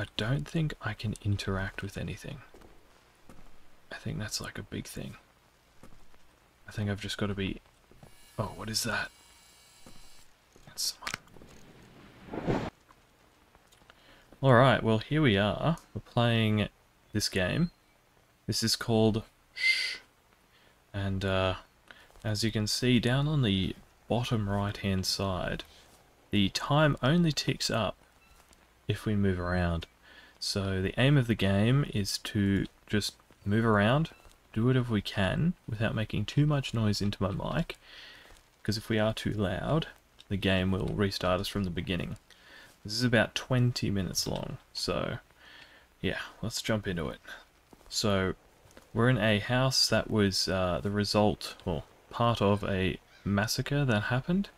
I don't think I can interact with anything. I think that's like a big thing. I think I've just got to be... Oh, what is that? That's someone. Alright, well here we are. We're playing this game. This is called Shh. And uh, as you can see down on the bottom right hand side, the time only ticks up if we move around. So the aim of the game is to just move around, do whatever we can without making too much noise into my mic, because if we are too loud, the game will restart us from the beginning. This is about 20 minutes long, so yeah, let's jump into it. So we're in a house that was uh, the result, or part of a massacre that happened,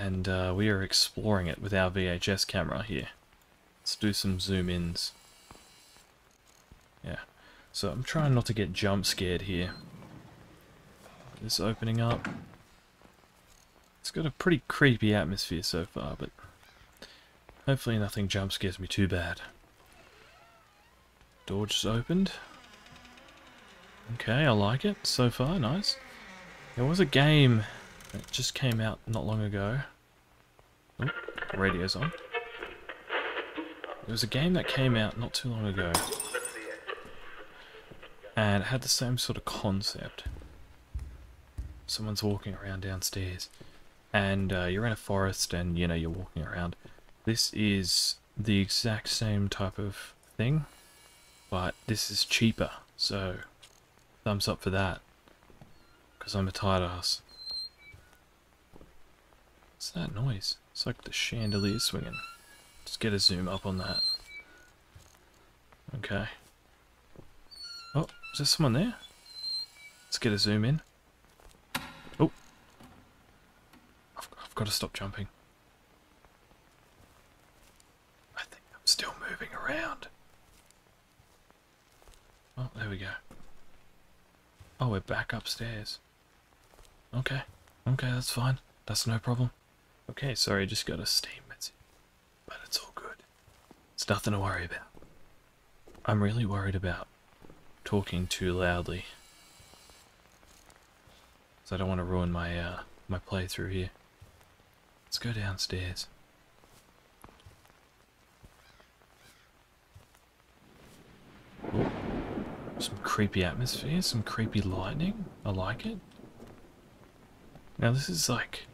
and uh, we are exploring it with our VHS camera here. Let's do some zoom ins. Yeah, so I'm trying not to get jump scared here. This opening up. It's got a pretty creepy atmosphere so far, but hopefully nothing jump scares me too bad. Door just opened. Okay, I like it so far, nice. There was a game that just came out not long ago. Oh, radio's on. It was a game that came out not too long ago. And it had the same sort of concept. Someone's walking around downstairs. And uh, you're in a forest and, you know, you're walking around. This is the exact same type of thing. But this is cheaper. So, thumbs up for that. Because I'm a tired ass. What's that noise? It's like the chandelier swinging. Just get a zoom up on that. Okay. Oh, is there someone there? Let's get a zoom in. Oh. I've, I've got to stop jumping. I think I'm still moving around. Oh, there we go. Oh, we're back upstairs. Okay. Okay, that's fine. That's no problem. Okay, sorry, I just got a Steam. But it's all good. It's nothing to worry about. I'm really worried about talking too loudly. So I don't want to ruin my uh, my playthrough here. Let's go downstairs. Ooh. Some creepy atmosphere, some creepy lightning. I like it. Now this is like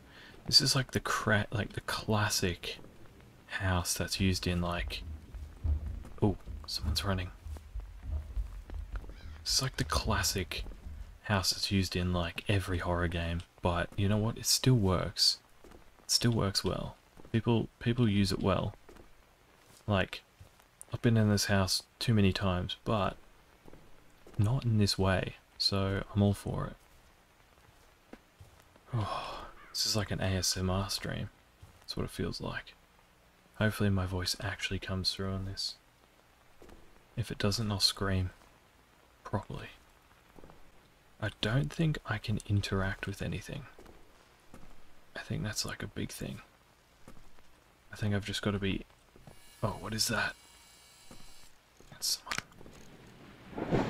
this is like the cra like the classic house that's used in like Oh, someone's running. It's like the classic house that's used in like every horror game, but you know what? It still works. It still works well. People people use it well. Like I've been in this house too many times, but not in this way. So I'm all for it. Oh, this is like an ASMR stream. That's what it feels like. Hopefully my voice actually comes through on this. If it doesn't, I'll scream. Properly. I don't think I can interact with anything. I think that's like a big thing. I think I've just got to be... Oh, what is that? That's someone.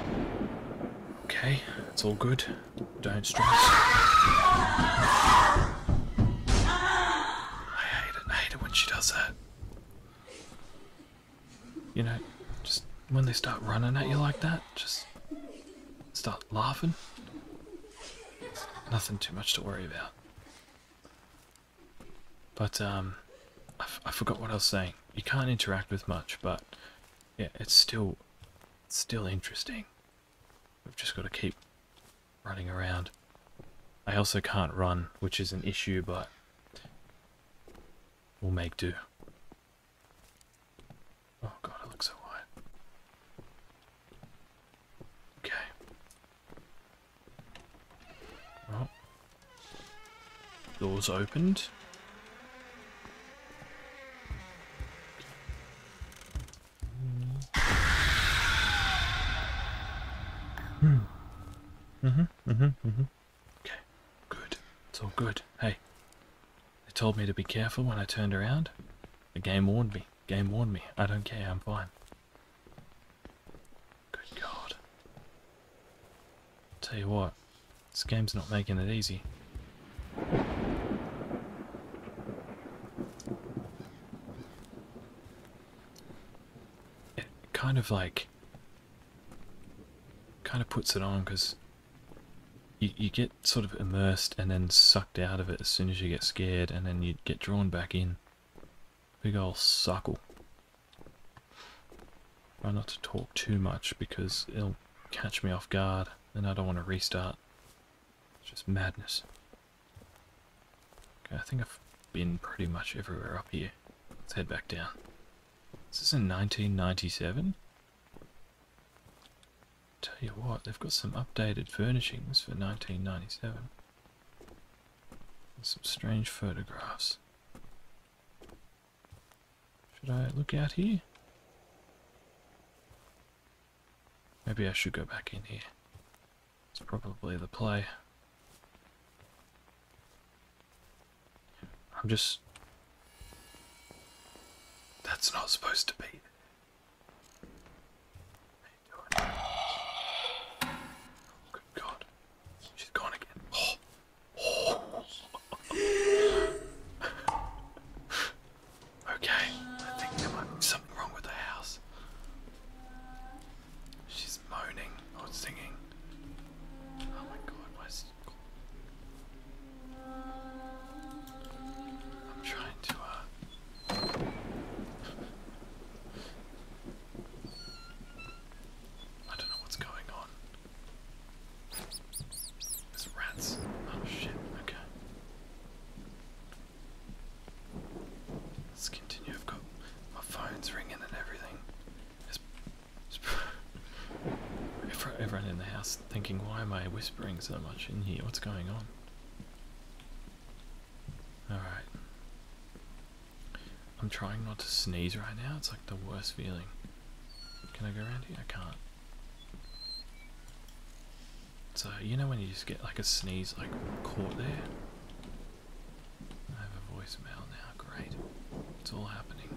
Okay, it's all good. Don't stress. I hate it. I hate it when she does that. You know, just when they start running at you like that, just start laughing. Nothing too much to worry about. But, um, I, I forgot what I was saying. You can't interact with much, but yeah, it's still, it's still interesting. We've just got to keep running around. I also can't run, which is an issue, but we'll make do. Oh god, I look so white. Okay. Oh. Doors opened. Mm-hmm, mm-hmm, mm-hmm. Okay, good. It's all good. Hey, they told me to be careful when I turned around. The game warned me. Game warned me. I don't care, I'm fine. Good God. Tell you what, this game's not making it easy. It kind of like kind of puts it on because you, you get sort of immersed and then sucked out of it as soon as you get scared and then you get drawn back in. Big ol' suckle. Try not to talk too much because it'll catch me off guard and I don't want to restart. It's just madness. Okay, I think I've been pretty much everywhere up here. Let's head back down. This is in 1997? Tell you what, they've got some updated furnishings for 1997. And some strange photographs. Should I look out here? Maybe I should go back in here. It's probably the play. I'm just... That's not supposed to be. You doing? Thinking, why am I whispering so much in here? What's going on? Alright. I'm trying not to sneeze right now. It's like the worst feeling. Can I go around here? I can't. So, you know when you just get like a sneeze like caught there? I have a voicemail now. Great. It's all happening.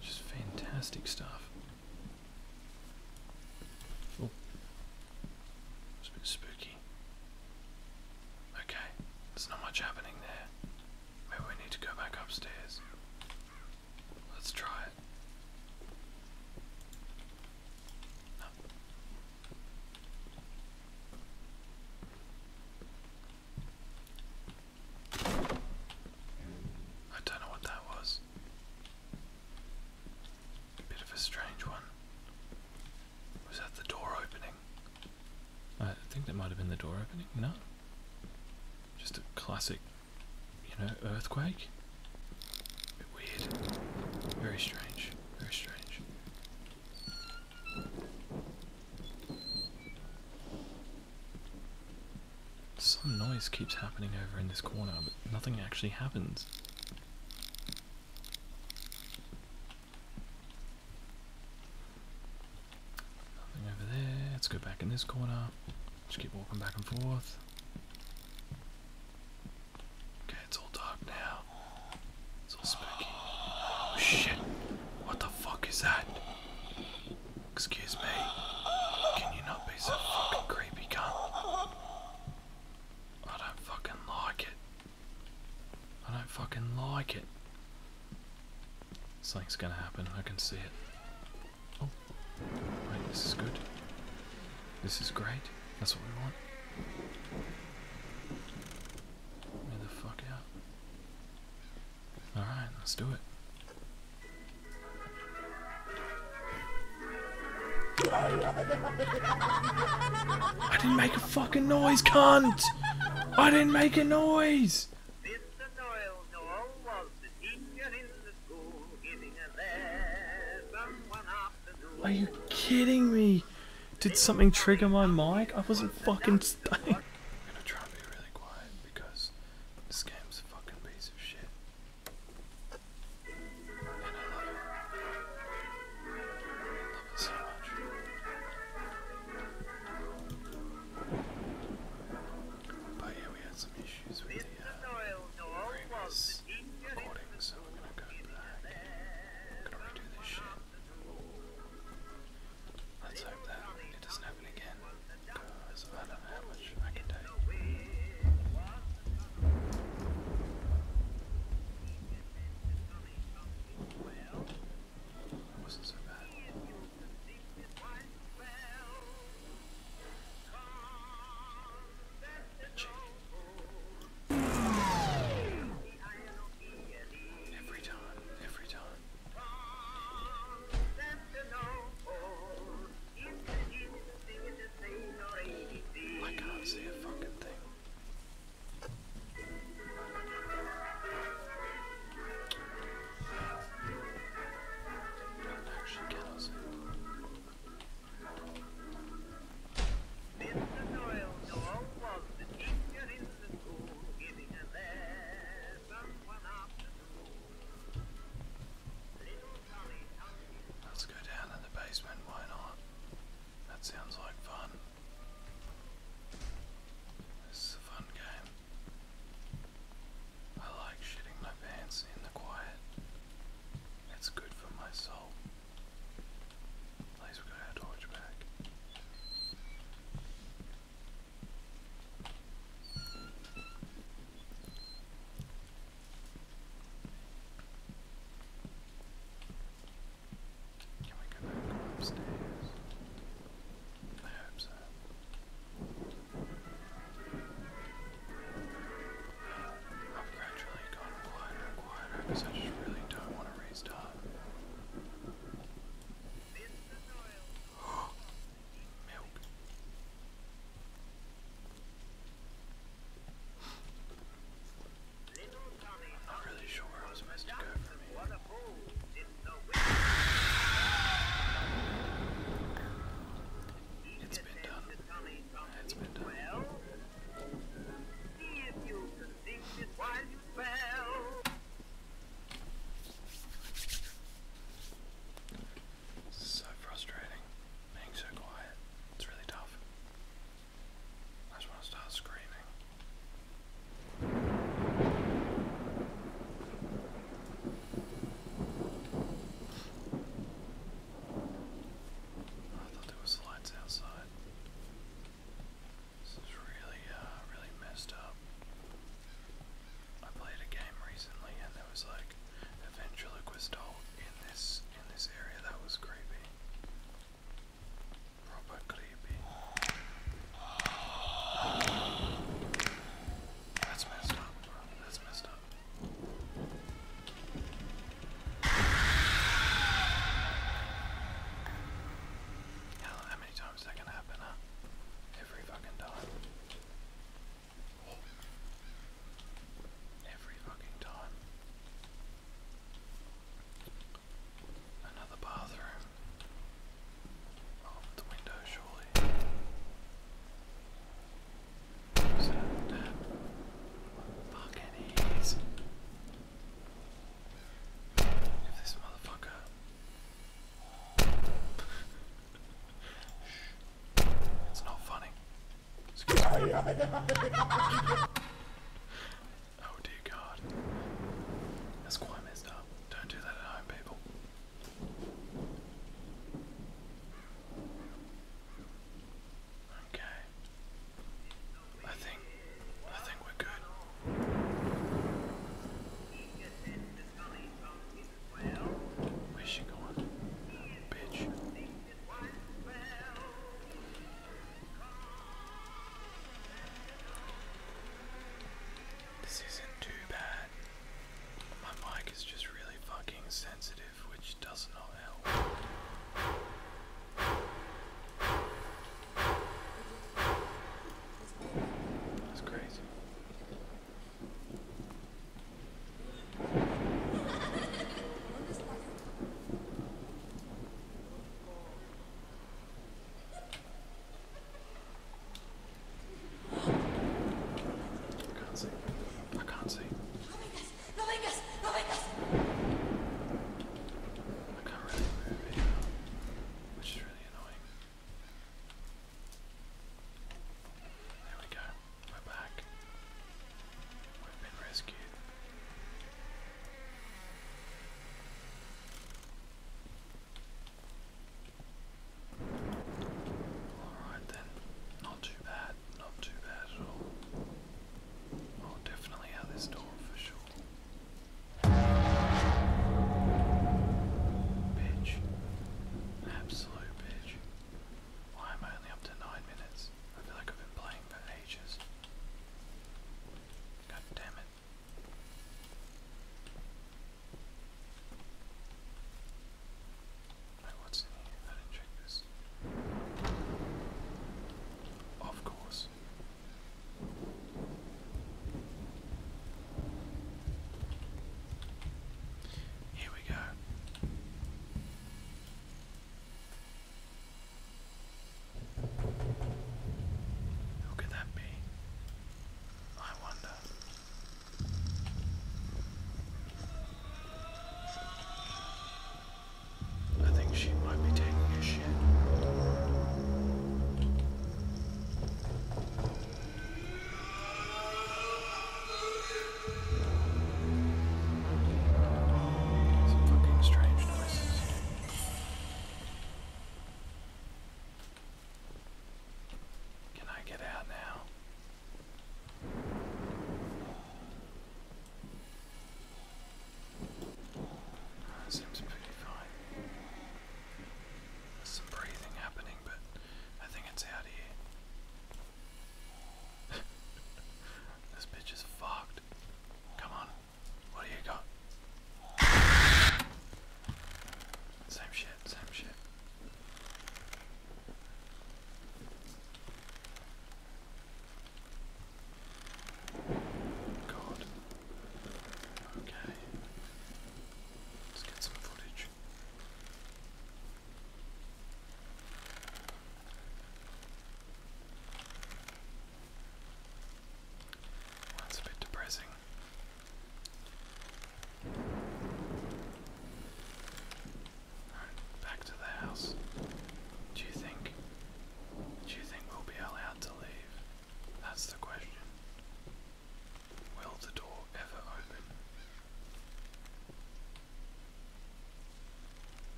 Just fantastic stuff. Oh. It's a bit spooky. Okay. There's not much happening there. Maybe we need to go back upstairs. Let's try it. No. I don't know what that was. Bit of a strange one. Was that the door opening? I think that might have been the door opening. No. Just a classic, you know, earthquake. bit weird. Very strange. Very strange. Some noise keeps happening over in this corner, but nothing actually happens. Nothing over there. Let's go back in this corner. Just keep walking back and forth. Okay, it's all dark now. It's all spooky. Oh shit. What the fuck is that? Excuse me. Can you not be so fucking creepy, cunt? I don't fucking like it. I don't fucking like it. Something's gonna happen, I can see it. Oh. Wait, this is good. This is great. That's what we want. Get the fuck out. Alright, let's do it. I didn't make a fucking noise, cunt! I didn't make a noise! Are you kidding me? Did something trigger my mic? I wasn't fucking coming.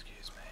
Excuse me.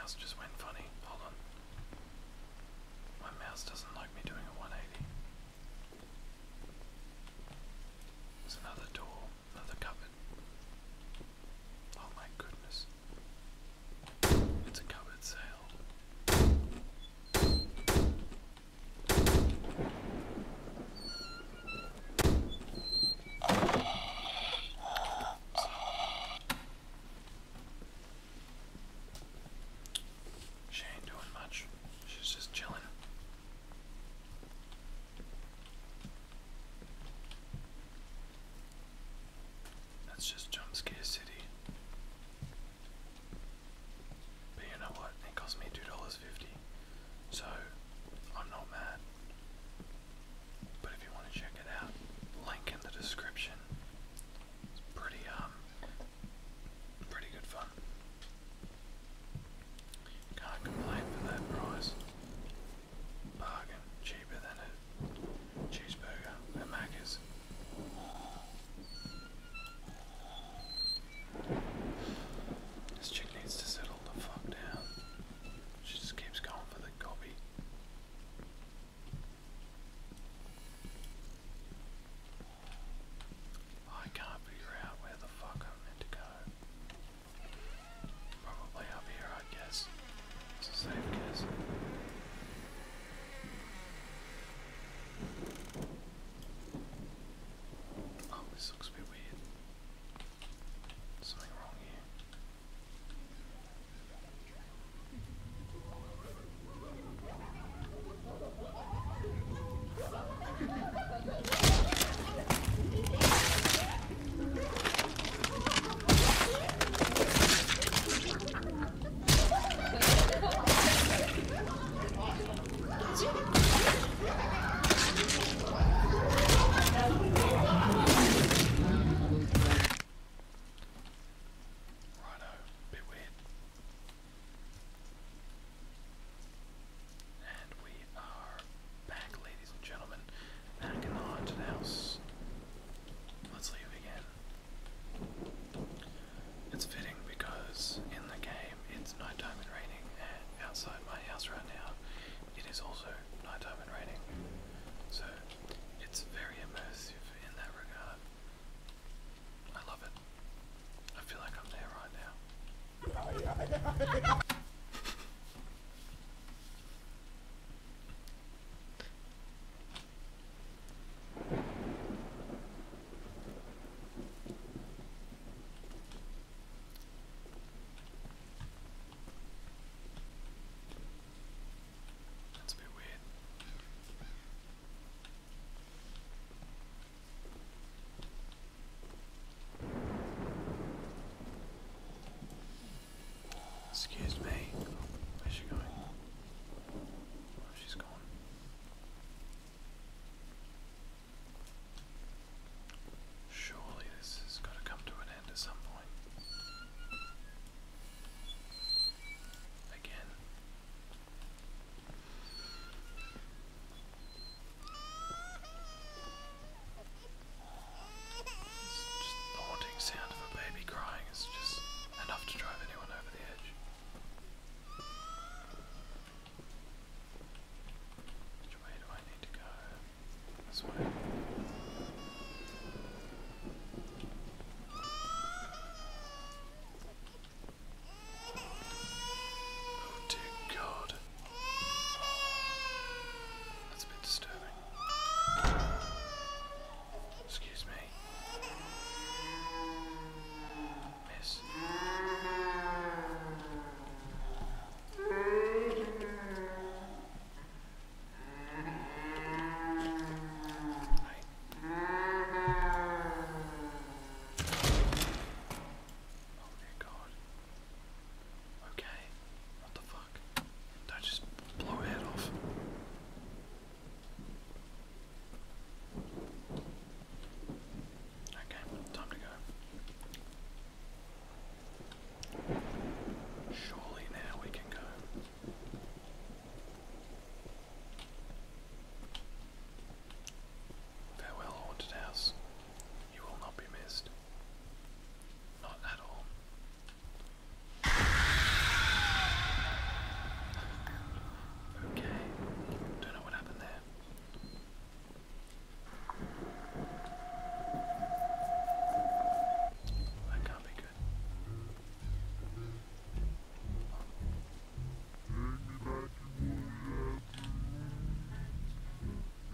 mouse just went funny. Hold on. My mouse doesn't just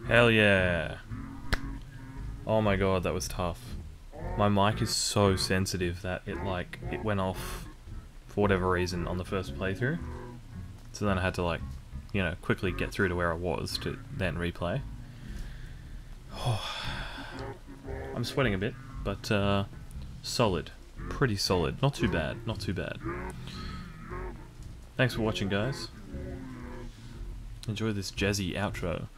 Hell yeah. Oh my god, that was tough. My mic is so sensitive that it like it went off for whatever reason on the first playthrough. So then I had to like, you know, quickly get through to where I was to then replay. I'm sweating a bit, but uh, solid. Pretty solid. Not too bad. Not too bad. Thanks for watching, guys. Enjoy this jazzy outro.